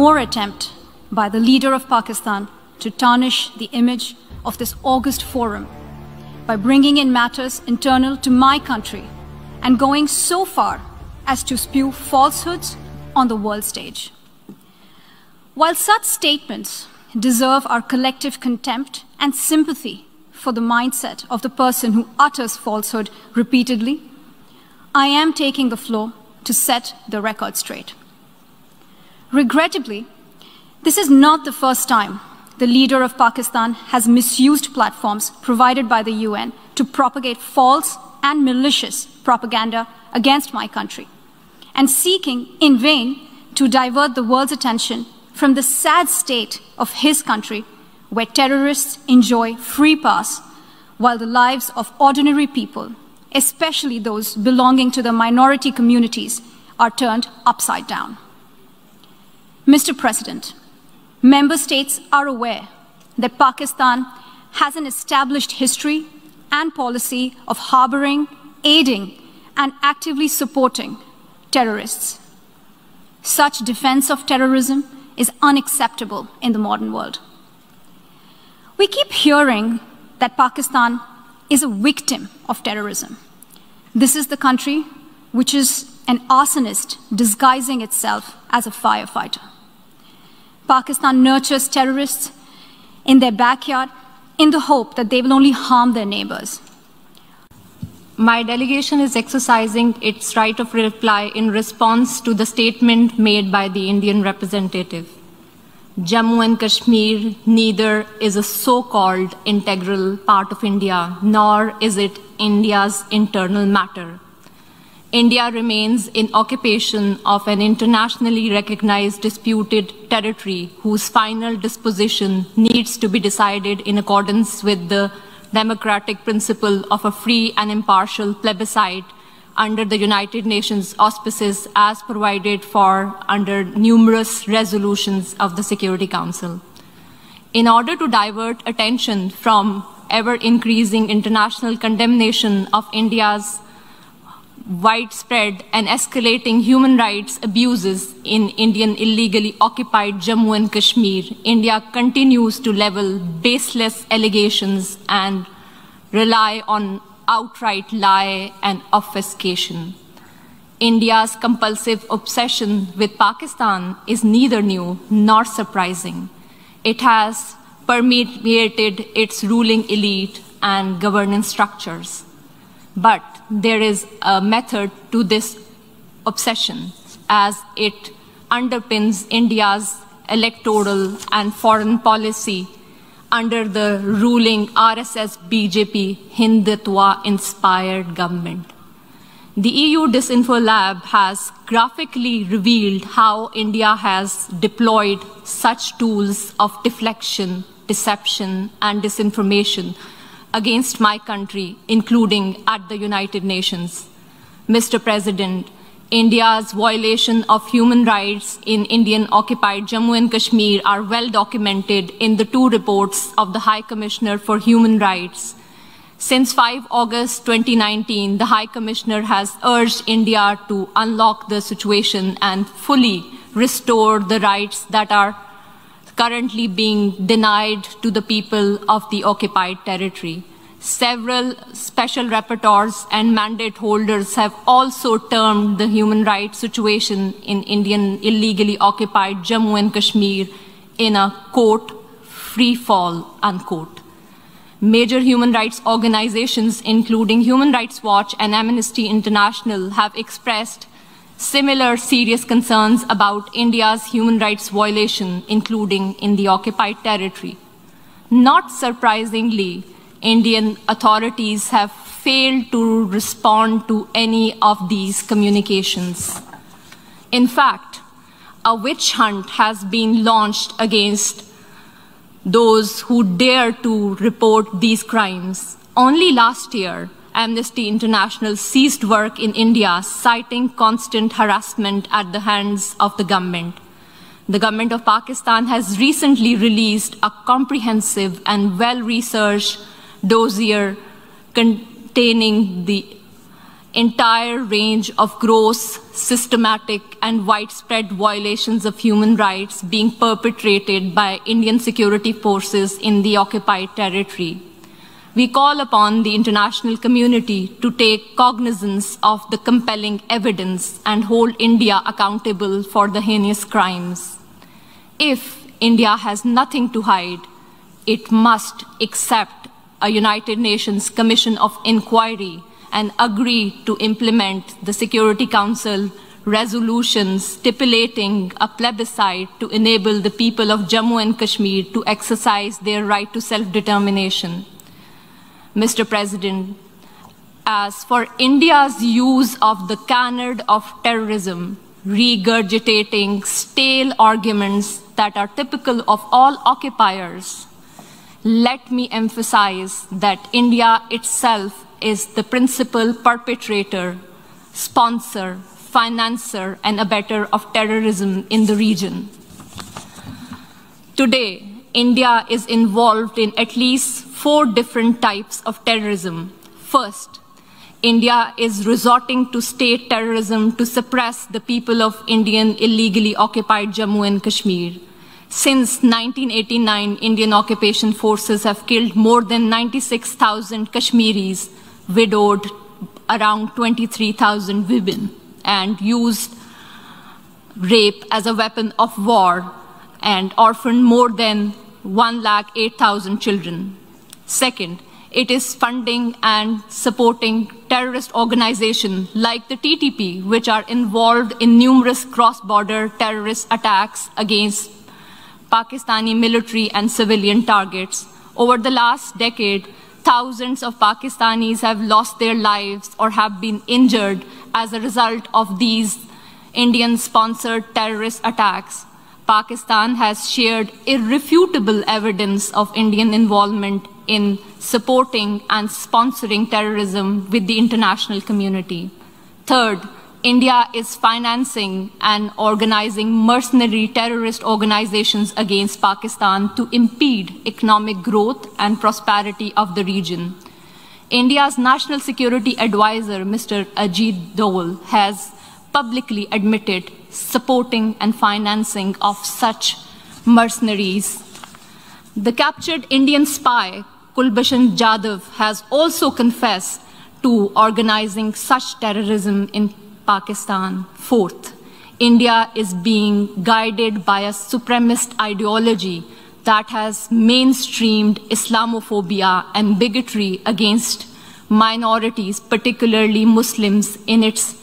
more attempt by the leader of Pakistan to tarnish the image of this August forum by bringing in matters internal to my country and going so far as to spew falsehoods on the world stage. While such statements deserve our collective contempt and sympathy for the mindset of the person who utters falsehood repeatedly, I am taking the floor to set the record straight. Regrettably, this is not the first time the leader of Pakistan has misused platforms provided by the UN to propagate false and malicious propaganda against my country, and seeking in vain to divert the world's attention from the sad state of his country, where terrorists enjoy free pass while the lives of ordinary people, especially those belonging to the minority communities, are turned upside down. Mr. President, member states are aware that Pakistan has an established history and policy of harboring, aiding, and actively supporting terrorists. Such defense of terrorism is unacceptable in the modern world. We keep hearing that Pakistan is a victim of terrorism. This is the country which is an arsonist disguising itself as a firefighter. Pakistan nurtures terrorists in their backyard in the hope that they will only harm their neighbors. My delegation is exercising its right of reply in response to the statement made by the Indian representative. Jammu and Kashmir neither is a so called integral part of India, nor is it India's internal matter. India remains in occupation of an internationally recognized disputed territory whose final disposition needs to be decided in accordance with the democratic principle of a free and impartial plebiscite under the United Nations auspices as provided for under numerous resolutions of the Security Council. In order to divert attention from ever increasing international condemnation of India's widespread and escalating human rights abuses in Indian illegally occupied Jammu and Kashmir, India continues to level baseless allegations and rely on outright lie and obfuscation. India's compulsive obsession with Pakistan is neither new nor surprising. It has permeated its ruling elite and governance structures. But there is a method to this obsession as it underpins India's electoral and foreign policy under the ruling RSS BJP Hindutva inspired government. The EU Disinfo Lab has graphically revealed how India has deployed such tools of deflection, deception, and disinformation against my country, including at the United Nations. Mr. President, India's violation of human rights in Indian occupied Jammu and Kashmir are well documented in the two reports of the High Commissioner for Human Rights. Since 5 August 2019, the High Commissioner has urged India to unlock the situation and fully restore the rights that are currently being denied to the people of the occupied territory. Several special rapporteurs and mandate holders have also termed the human rights situation in Indian illegally occupied Jammu and Kashmir in a quote, free fall, unquote. Major human rights organizations, including Human Rights Watch and Amnesty International, have expressed similar serious concerns about India's human rights violation, including in the occupied territory. Not surprisingly, Indian authorities have failed to respond to any of these communications. In fact, a witch hunt has been launched against those who dare to report these crimes. Only last year, Amnesty International ceased work in India, citing constant harassment at the hands of the government. The government of Pakistan has recently released a comprehensive and well researched dossier containing the entire range of gross, systematic, and widespread violations of human rights being perpetrated by Indian security forces in the occupied territory. We call upon the international community to take cognizance of the compelling evidence and hold India accountable for the heinous crimes. If India has nothing to hide, it must accept a United Nations Commission of Inquiry and agree to implement the Security Council resolutions stipulating a plebiscite to enable the people of Jammu and Kashmir to exercise their right to self-determination. Mr. President, as for India's use of the canard of terrorism, regurgitating stale arguments that are typical of all occupiers, let me emphasize that India itself is the principal perpetrator, sponsor, financer, and abettor of terrorism in the region. Today, India is involved in at least four different types of terrorism. First, India is resorting to state terrorism to suppress the people of Indian illegally occupied Jammu and Kashmir. Since 1989, Indian occupation forces have killed more than 96,000 Kashmiris widowed around 23,000 women and used rape as a weapon of war and orphaned more than 1,08,000 children. Second, it is funding and supporting terrorist organizations like the TTP, which are involved in numerous cross-border terrorist attacks against Pakistani military and civilian targets. Over the last decade, thousands of Pakistanis have lost their lives or have been injured as a result of these Indian sponsored terrorist attacks. Pakistan has shared irrefutable evidence of Indian involvement in supporting and sponsoring terrorism with the international community. Third, India is financing and organizing mercenary terrorist organizations against Pakistan to impede economic growth and prosperity of the region. India's National Security Advisor, Mr. Ajit Doval, has publicly admitted supporting and financing of such mercenaries. The captured Indian spy, Kulbhushan Jadhav, has also confessed to organizing such terrorism in Pakistan. Fourth, India is being guided by a supremacist ideology that has mainstreamed Islamophobia and bigotry against minorities, particularly Muslims, in its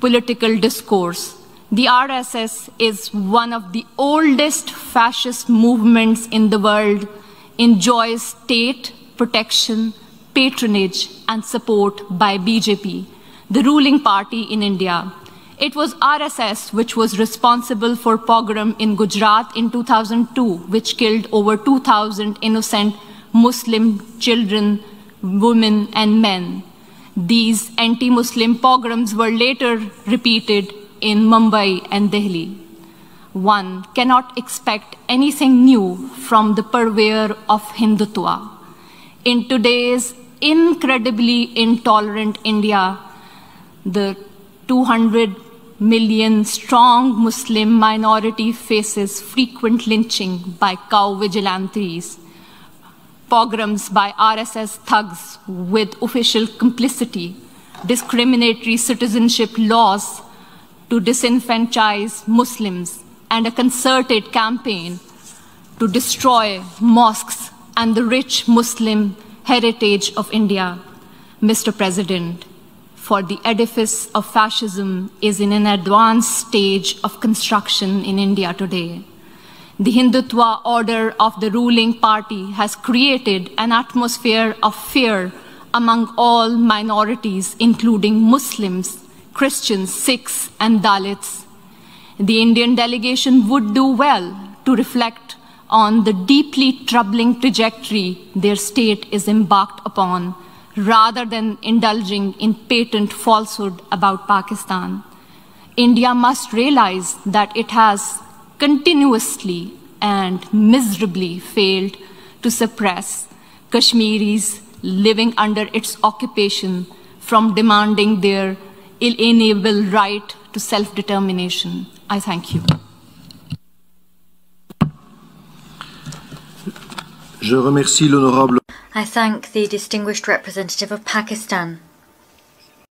political discourse. The RSS is one of the oldest fascist movements in the world, enjoys state protection, patronage, and support by BJP the ruling party in India. It was RSS which was responsible for pogrom in Gujarat in 2002, which killed over 2,000 innocent Muslim children, women, and men. These anti Muslim pogroms were later repeated in Mumbai and Delhi. One cannot expect anything new from the purveyor of Hindutva. In today's incredibly intolerant India, the 200 million strong Muslim minority faces frequent lynching by cow vigilantes, pogroms by RSS thugs with official complicity, discriminatory citizenship laws to disenfranchise Muslims, and a concerted campaign to destroy mosques and the rich Muslim heritage of India. Mr. President, for the edifice of fascism is in an advanced stage of construction in India today. The Hindutva order of the ruling party has created an atmosphere of fear among all minorities, including Muslims, Christians, Sikhs, and Dalits. The Indian delegation would do well to reflect on the deeply troubling trajectory their state is embarked upon rather than indulging in patent falsehood about Pakistan. India must realize that it has continuously and miserably failed to suppress Kashmiris living under its occupation from demanding their inalienable right to self determination. I thank you. Je remercie l'honorable I thank the distinguished representative of Pakistan.